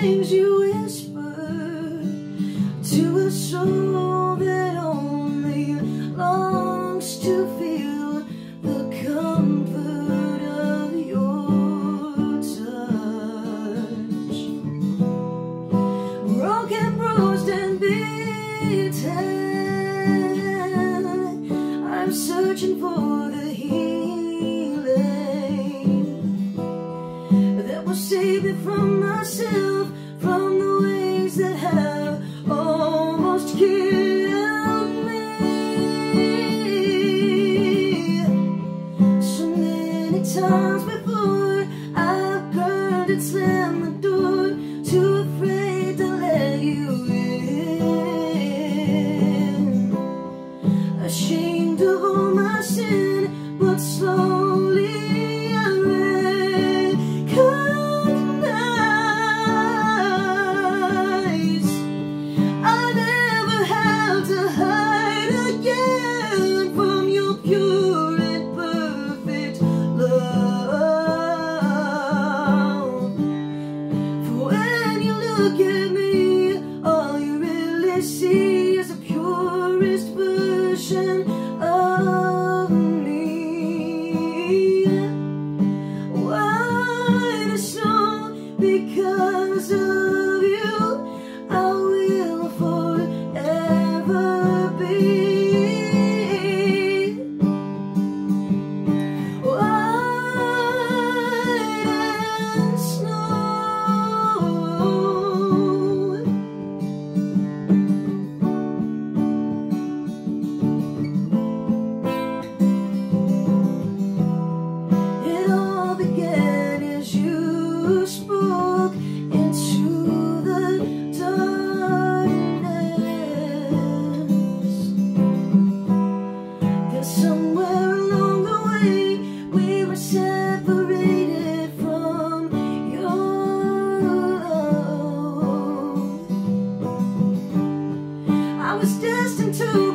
things you whisper to a soul that only longs to feel the comfort of your touch. Broken, bruised, and beaten, I'm searching for the healing that will save me from myself. Many because of you. somewhere along the way we were separated from you. I was destined to.